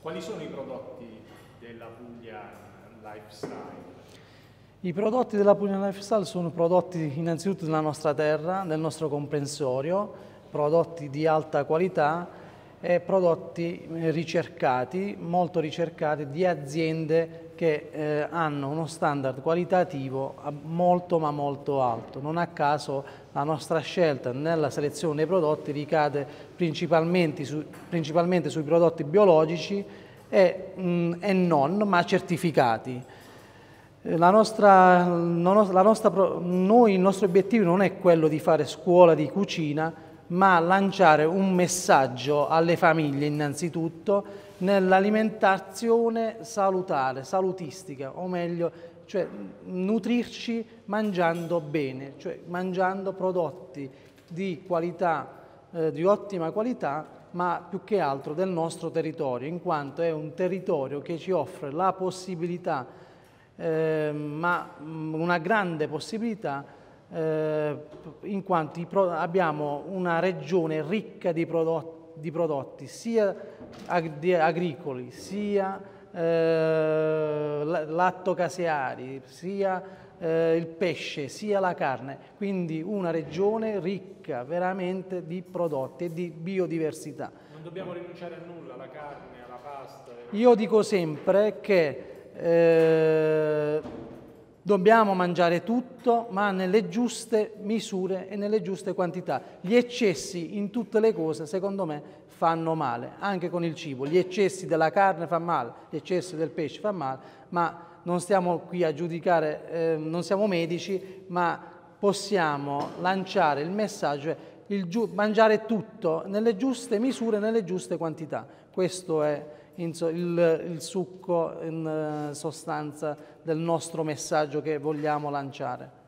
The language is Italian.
Quali sono i prodotti della Puglia Lifestyle? I prodotti della Puglia Lifestyle sono prodotti innanzitutto della nostra terra, del nostro comprensorio, prodotti di alta qualità e prodotti ricercati, molto ricercati, di aziende che eh, hanno uno standard qualitativo molto ma molto alto. Non a caso la nostra scelta nella selezione dei prodotti ricade principalmente, su, principalmente sui prodotti biologici e, mh, mm, e non, ma certificati. La nostra, la nostra, noi, il nostro obiettivo non è quello di fare scuola di cucina, ma lanciare un messaggio alle famiglie innanzitutto nell'alimentazione salutare, salutistica, o meglio, cioè nutrirci mangiando bene, cioè mangiando prodotti di qualità, eh, di ottima qualità, ma più che altro del nostro territorio, in quanto è un territorio che ci offre la possibilità, eh, ma una grande possibilità, eh, in quanto abbiamo una regione ricca di prodotti di prodotti sia agricoli, sia eh, lattocaseari, sia eh, il pesce, sia la carne, quindi una regione ricca veramente di prodotti e di biodiversità. Non dobbiamo rinunciare a nulla, alla carne, alla pasta? Io dico sempre che eh, Dobbiamo mangiare tutto, ma nelle giuste misure e nelle giuste quantità. Gli eccessi in tutte le cose, secondo me, fanno male, anche con il cibo. Gli eccessi della carne fanno male, gli eccessi del pesce fanno male, ma non stiamo qui a giudicare, eh, non siamo medici, ma possiamo lanciare il messaggio, il mangiare tutto nelle giuste misure, nelle giuste quantità. Questo è il, il succo in eh, sostanza del nostro messaggio che vogliamo lanciare.